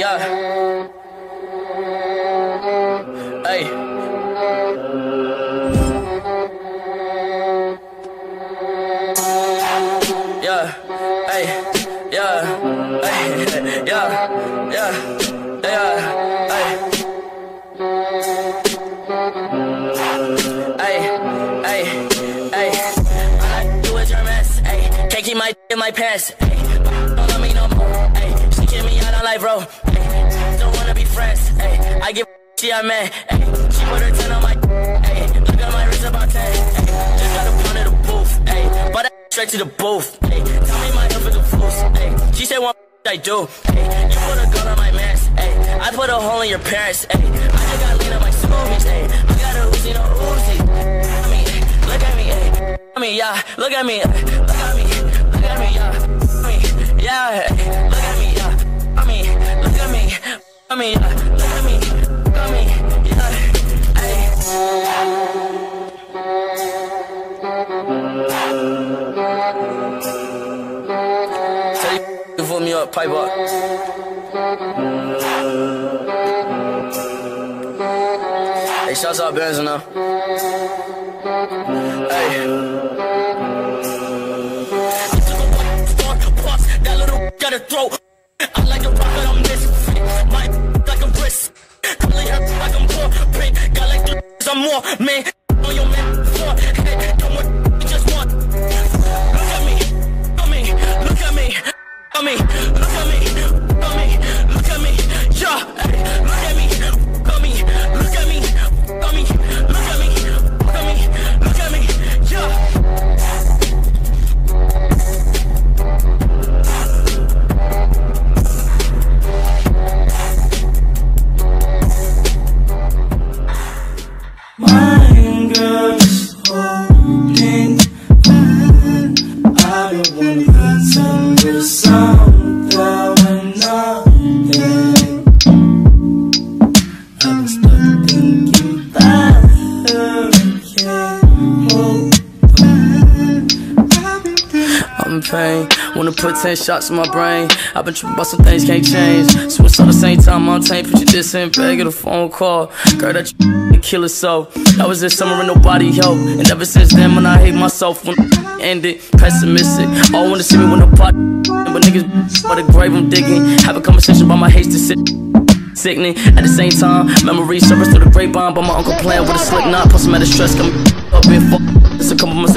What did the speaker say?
Yeah. Hey. Yeah. Hey. Yeah. Hey. Yeah. Yeah. Yeah. Hey. Keep my in my pants. Hey. Don't love me no more. Hey. She kick me out on life, bro. Friends. Hey. I give she a man. Hey. She put her 10 on my. Hey. Look at my wrist about 10. Hey. Just got a pound of the booth. Hey. But I straight to the booth. Hey. Tell me my health is a fools. Hey. She said one I do. Hey. You put a gun on my mask. Hey. I put a hole in your parents. Hey. I just got lean on my smoothies. Hey. I got a Uzi, no Uzi. I mean, look at me. Hey. I mean, yeah. Look at me. Look at me. Look at me, yeah. I mean, yeah. I mean, at me. At me. Yeah. Hey. Tell you you put me up, pipe up. Hey, shouts out Benz. Hey. That little got a the Mine girl pain. Wanna put 10 shots in my brain. I've been tripping about some things can't change. Suicide the same time, I'm taint. Put your diss in get a phone call. Girl, that you kill herself. That was this summer and nobody helped. And ever since then, when I hate myself, when ended, pessimistic. All wanna see me when the pot. But niggas, by the grave I'm digging. Have a conversation about my hate to sit. Sickening at the same time, memories surface through the grapevine. But my uncle playing with a slick knot, plus of the stress coming up in fuck. It's a couple months